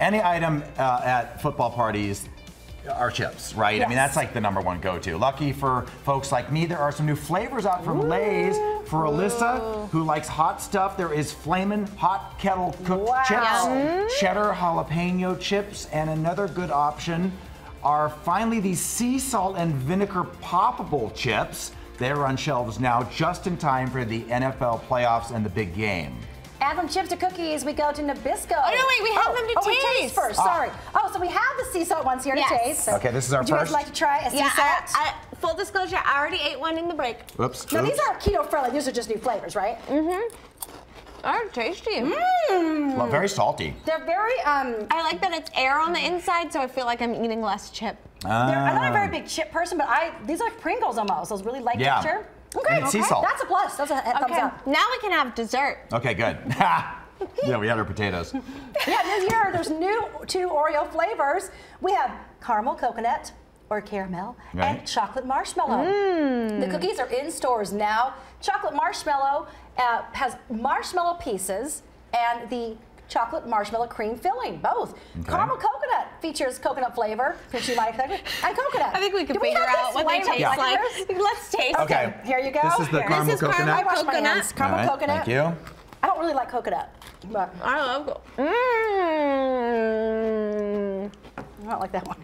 Any item uh, at football parties are chips, right? I mean, that's like the number one go-to. Lucky for folks like me, there are some new flavors out from Lay's. For Alyssa, who likes hot stuff, there is flamin' hot kettle cooked Wow. chips, cheddar jalapeno chips, and another good option are finally these sea salt and vinegar poppable chips. They're on shelves now just in time for the NFL playoffs and the big game. And from chips to cookies, we go to Nabisco. Oh, no, wait, we have them to oh, we taste taste. first. Ah. Sorry. Oh, so we have the sea salt ones here Yes. to taste. So Okay, this is our Would you guys first. like to try a sea Yeah, salt? I, I, full disclosure, I already ate one in the break. Oops. now these oops. are keto friendly. These are just new flavors, right? Oh, tasty. Mmm. Well, very salty. They're very um. I like that it's air on the inside, so I feel like I'm eating less chip. They're, I'm not a very big chip person, but I these are like Pringles almost. Those really light Yeah. texture. Okay, And sea okay. salt. That's a plus. That's a, a thumbs Okay, up. now we can have dessert. Okay, good. yeah, we had our potatoes. Yeah, this year there's new two Oreo flavors. We have caramel coconut or caramel Right. and chocolate marshmallow. The cookies are in stores now. Chocolate marshmallow uh, has marshmallow pieces and the chocolate marshmallow cream filling, both. Caramel coconut features coconut flavor, which you might expect, and coconut. I think we can Do figure have out what they flavor taste like. flavors? Let's taste Okay. it. Here you go. This is the Here. caramel This is coconut. caramel I wash my coconut. hands. Caramel All right, coconut. Thank you. I don't really like coconut, but I love it. Mmm. I don't like that one.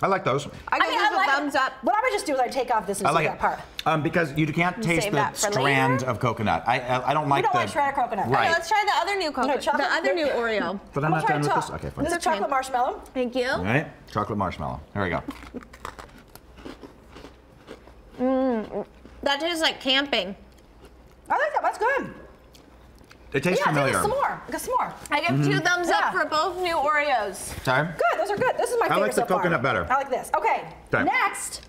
I like those. I give mean, this I a like thumbs it. up. What I would just do is I take off this and I save like that it part. um, because you can't taste the strand later? of coconut. I I, I don't like don't the like shredded coconut. Right. Okay, let's try the other new coconut. chocolate- the other new Oreo. but I'm gonna not done with this. Okay, fine. This is Okay. chocolate marshmallow. Thank you. All right, chocolate marshmallow. Here we go. Mmm, That tastes like camping. I like that. That's good. It tastes yeah, familiar. take some more. Get some more. I give two mm-hmm. thumbs Yeah. up for both new Oreos. Sorry. Good. Those are good. This is my I favorite I like the so far. coconut better. I like this. Okay. Okay. Next.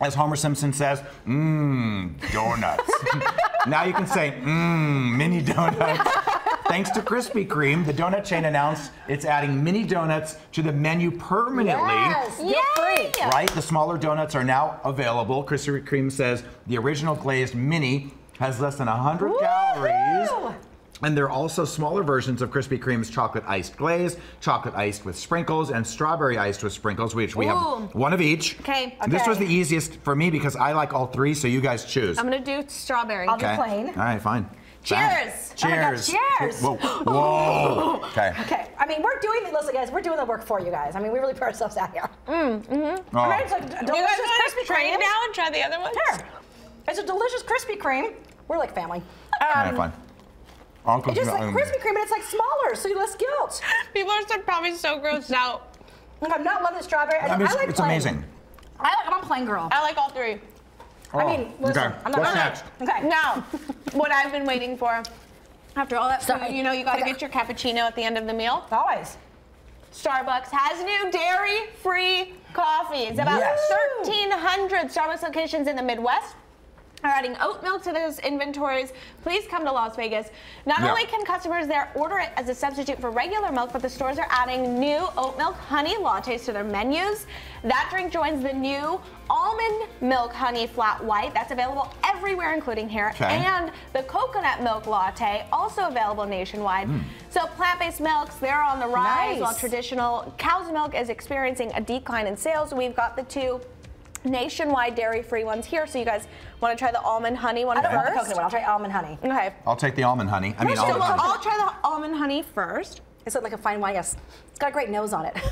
As Homer Simpson says, mmm, donuts. now you can say, mmm, mini donuts. Thanks to Krispy Kreme, the donut chain announced it's adding mini donuts to the menu permanently. Yes. Guilt free. Right? The smaller donuts are now available. Krispy Kreme says the original glazed mini has less than 100 calories. Woo! And there are also smaller versions of Krispy Kreme's chocolate iced glaze, chocolate iced with sprinkles, and strawberry iced with sprinkles, which we Ooh. have one of each. Okay. This was the easiest for me because I like all three, so you guys choose. I'm gonna do strawberry. I'll do Okay. plain. All right, fine. Cheers. Oh my God, Cheers. cheers. Whoa. Whoa. okay. Okay. I mean, we're doing the listen, guys. We're doing the work for you guys. I mean, we really put ourselves out here. Oh. I mean, it's like You guys want Krispy to trade Kreme. now and try the other one? Sure. It's a delicious Krispy Kreme. We're like family. All right, Um, fine. Uncle It's just like Krispy Kreme, but it's like smaller, so you less guilt. People are so, probably so grossed out. Like, I'm not loving the strawberry. I, I mean, it's, like it's plain. amazing. I like, I'm a plain girl. I like all three. I oh, mean, Oh, listen, okay. I'm not What's gonna- next? Okay. Now, what I've been waiting for, after all that food, you know, you gotta Okay. get your cappuccino at the end of the meal. Always. Starbucks has new dairy-free coffee. It's about Yes. 1,300 Starbucks locations in the Midwest are adding oat milk to those inventories. Please come to Las Vegas. Not Yeah. only can customers there order it as a substitute for regular milk, but the stores are adding new oat milk honey lattes to their menus. That drink joins the new almond milk honey flat white that's available everywhere, including here, Okay. and the coconut milk latte, also available nationwide. Hmm. So plant-based milks, they're on the rise, Nice. while traditional cow's milk is experiencing a decline in sales. We've got the two nationwide dairy-free ones here. So you guys want to try the almond honey one I don't want the coconut one. I'll try almond honey. Okay. I'll take the almond honey. I mean, No, almond So we'll try the almond honey first. Is it like a fine wine? Yes. It's got a great nose on it.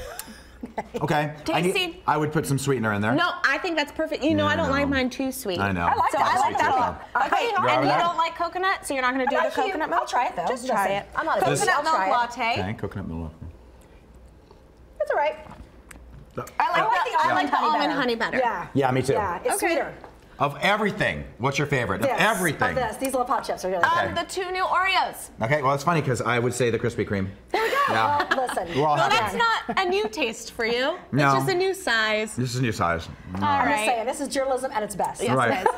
Okay. I, need- Tasty. I would put some sweetener in there. No, I think that's perfect. You know, Yeah, I don't I like mine too sweet. I know. I like So that. I I like like that a lot. Uh, Okay, and you don't like coconut, so you're not going to do the not cute. coconut milk. I'll try it though. Just Listen, try it. I'm not a coconut milk try it. latte. Okay, coconut milk. It's all right. I like, I like the, the I almond like the honey almond better. honey better. Yeah. Yeah, me too. Yeah, it's Okay. sweeter. Of everything, what's your favorite? This, Of everything. Of this. These little pop chips are really Um, good. the two new Oreos. Okay, well, it's funny because I would say the Krispy Kreme. There we go. Yeah. Well, listen. We're Well, that's not a new taste for you. No. It's just a new size. This is a new size. All I'm just saying, this is journalism at its best. Yes, Right. it is.